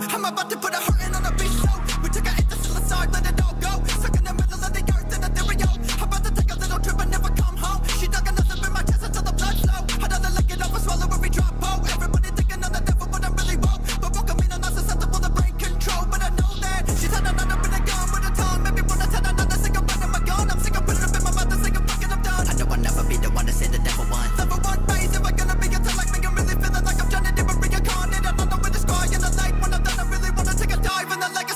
I'm about to put a hurtin' on a like a